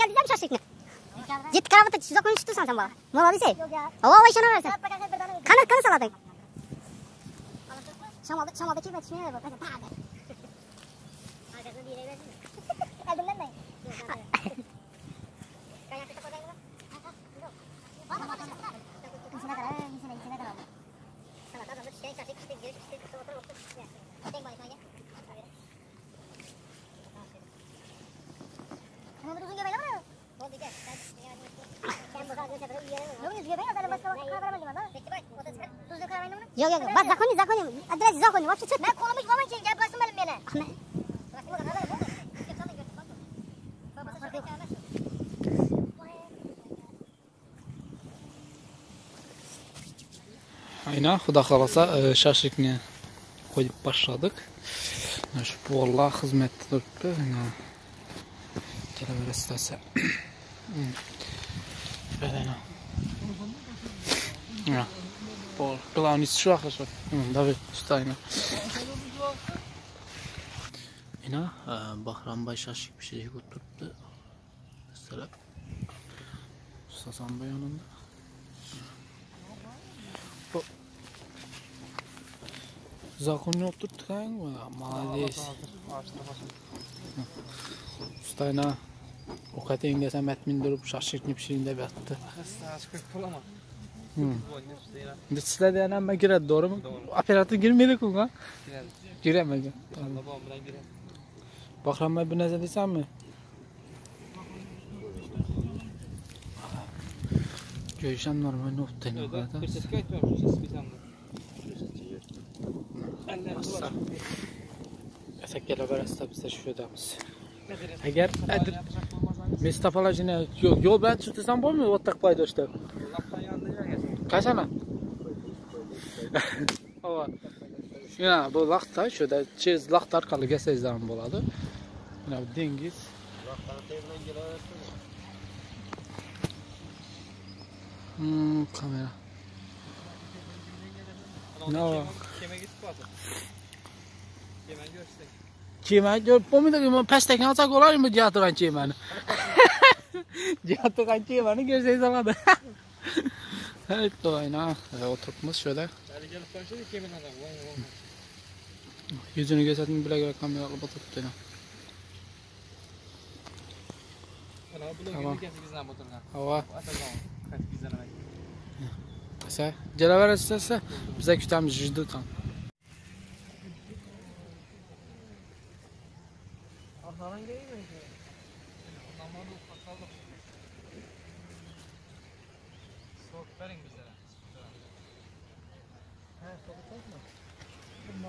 geldiğinden mi şaşırdık? Git kravatı size konuştursan sen bana. Ne oldu sen? Hava hava işine versen. Kanır kanır saladın. Şamalda, şamalda kim etişmeye ver bak. Arkasını direğe versin. Elimden değil. Yo'q, yo'q, bas zaxoni, zaxoni, adres zaxoni, vaqt chiq. Men qo'limni yuvamang, keyin gaplashsin bilan meni. Xudo xolasa, shashlikni qo'yib boshladik. Shu pollar turibdi. po glavni švah, švah. Mm, da ve. İna, e, Bahram Bay Şaşık bir şey tuttu. Mesela Sasan Bay yanında. Zakonu oturttuk hangi mi? Maalesef. Ustayna o kadar ingesem etmin durup şaşırtın bir şeyinde battı. Hasta aşkı kulama desam at mindirib shashlikni pishiring deb yotdi. Endi sizlarda yana nima kiradi, to'g'rimi? Operator girmaydi-ku, ha? Giramagan. Bahramboy bir narsa deysanmi? Görüşəm normal notdan oldu. Yasak kelaverasizlar biz shu yerdamiz. Agar adir Mesut apalajini yo'l yo'l bilan tursam bo'lmaydi, o'taq paydoshda. Qaysana? Hava. Ya bu laqta shuda chez laqta orqali kelsangiz ham bo'ladi. Mana bu dengiz. Hmm, kamera. No. Kema ko'rib bo'lmaydi, men pastakni olsak bo'ladimi jihat turgan kemani? Jihat turgan kemani ko'rsangiz bo'ladi. Hey, to'yna, o'tiribmiz shuda. Yuzini ko'rsatmay bilaga kamera olib o'tiribdi. Hava. Asa, jalaverasiz, biza kutamiz jiddiy tam.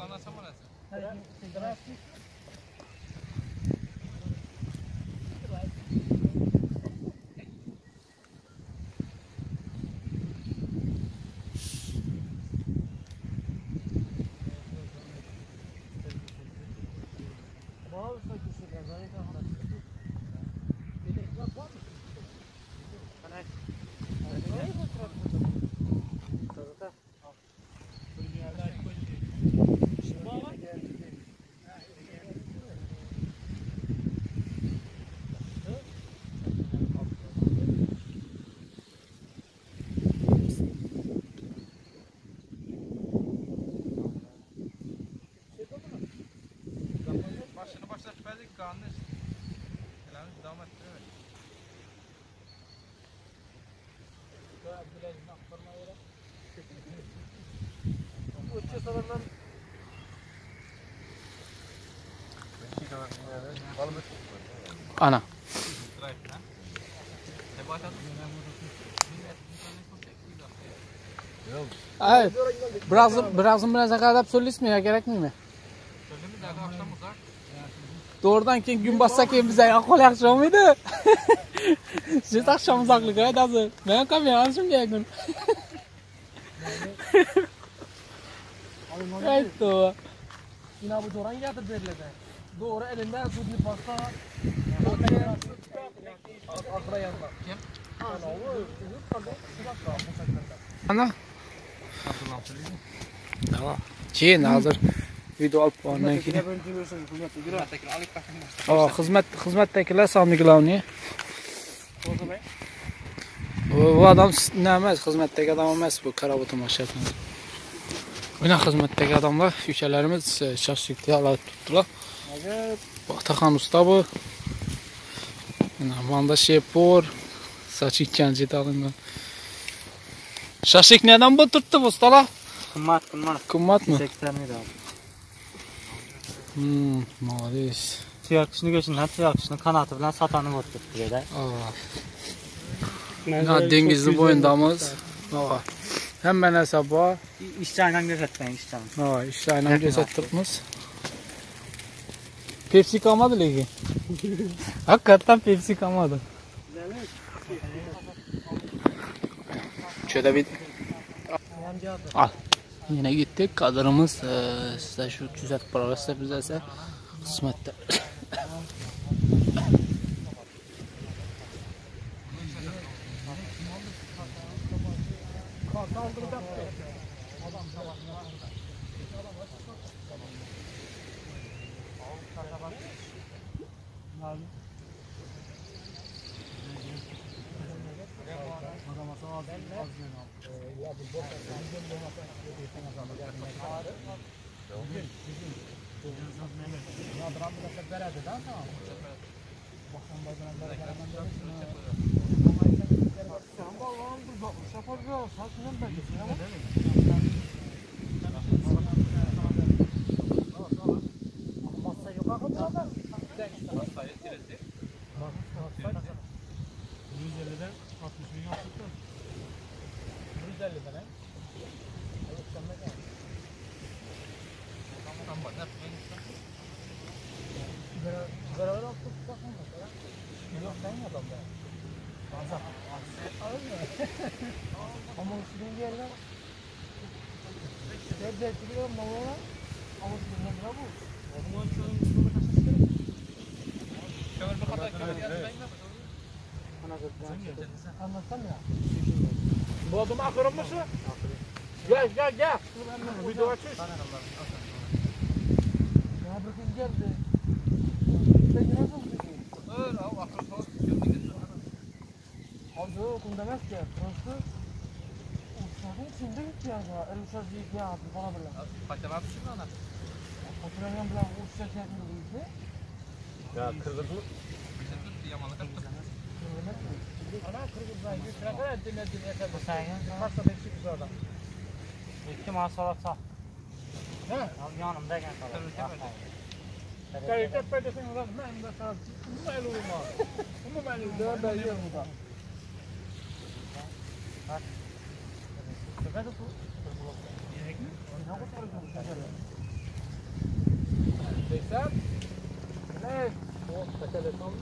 anasa mı anasa? Başlatıp verdik kanlı. Selamı devam ettirelim. Ana. Ay, birazım birazım biraz qarab so'rlaysizmi yo kerakmimi? Sözümüz daha akşam uzak. Doğrudan keyin gün bassak keyin bize ahvol yaxshi bo'lmaydi. Siz uzaklık evet hazır. Ben kameram şimdi yakın. Evet doğru. Yine bu doran getirip verildi. Doğru elinde sudni pasta. Ana. Keyin hazır. video olib borgandan keyin hop xizmat xizmatdagilar самый главный bu odam nima emas xizmatdagi odam emas bu karavota mashinasi mana xizmatdagi odamlar ukalarimiz shashlikda olib tutdilar otaxon usta bu manda shepur sachikkanji talindan shashlik nedan bu turibdi bu ustalar qimmat qimmat qimmatmi sakson ming Hmm, mavis. Tüyakışını göçünden tüyakışını kanatı bilen satanı vurduk buraya da. Ha, denizin boyundamız. Oha. Hemen hesap var. İşçayla gözetmeyin işçayla. Ha, işçayla gözettirmiz. Pepsi kalmadı legi. Hakikaten Pepsi kalmadı. Şöyle bir... Al. Yine gittik. Kadrımız eee, size şu güzel progresle bize Masa yok. Bakın ise kısmette. Bu adam akırın mısın? Gel gel gel. Video açış. Ya bakın geldi. Peki nasıl? Abi o kundamaz ki. Burası Uçmadın içinde gitti ya. Elbise ziyik ya. Bana bile. Hatırlayan bile uçacak yakında Ya kırgızlık. Ana Kırgızlar yükselen kadar dinledin yeter. Kaçta beşik güzel adam. İki masalat sağ. He? Yanımdayken kalır. Kalite paydaşın ulan ben de sana bu melu ma. Bu melu da ben yiyorum da. Bak. Sefer bu. Yiyecek mi? Ne kadar güzel. Desem. Ne? O takale tamam mı?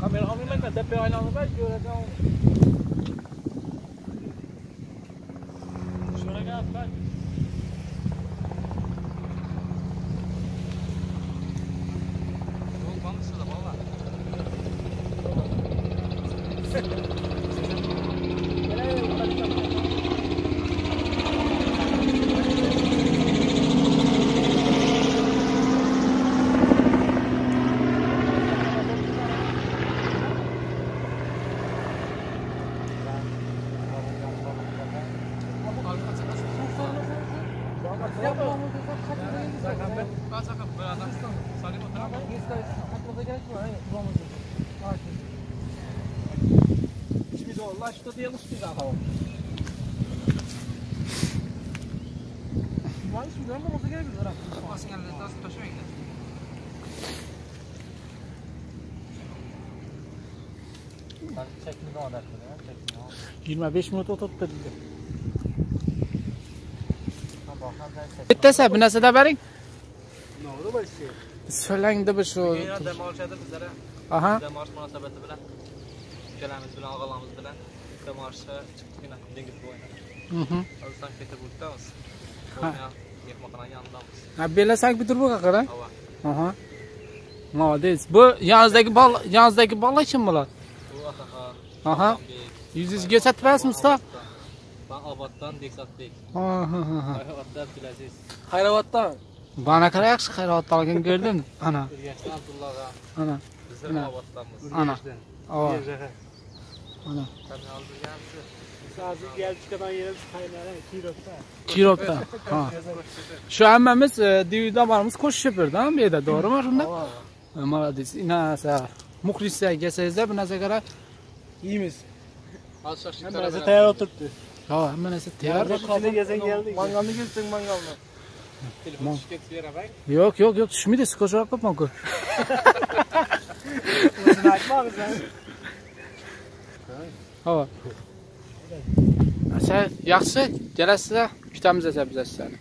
Kamera almayayım ben tepe aynalı ben göreceğim. Şöyle gel ben. 25 minut oturttu dedi. Bittese bir nesede verin. Ne olur başlayalım. şey? Söylangda bir shu. Yana dam olishadi bizlara. Aha. Dam olish munosabati bilan ukalaamiz bilan og'alarimiz bilan dam olishga chiqdikgina dengiz bo'yida. Mhm. Hozir Sankt-Peterburgdamiz. Ha. Mehmonxonaning yonidamiz. Ha, bela Sankt-Peterburgga qara. Hava. Aha. Молодец. Bu yanınızdaki bal, yanınızdaki balla kim bular? Bu Ataxon. Aha. Yüz ko'rsatmayapsizmi usta? Ben Oboddan Beksatbek. Aha. Hayratda Abdulaziz. Hayravatdan. Bana qara yaxshi hayravatdan ko'rdim. Ana, Ergashin Abdullaga. ana, Biz Ana. Oboddamiz. ana. Ava. Ana. Tabii aldırgansiz. Hozir kelib chiqadigan yerimiz qaynara Kirovda. Kirovda. Ha. Shu hammamiz e, divida boramiz qo'shishib yurdi, ha, bu yerda, to'g'rimi shunda? Молодец. Inasa. Muxlislar kelsangizlar bu narsa qara. Yeymiz. Hozir shoshib Hamma narsa tayyor o'tiribdi. Ha, hamma narsa tayyor. Qozon kelsak keldik. Mangalni kelsin mangalni. Telefon ketib beraman. Yo'q, yo'q, yo'q, tushmaydi, sko'chroq qilib ko'r. O'zini aytmamiz. Ha. Asa yaxshi, kelasizlar, kutamiz esa biz sizlarni.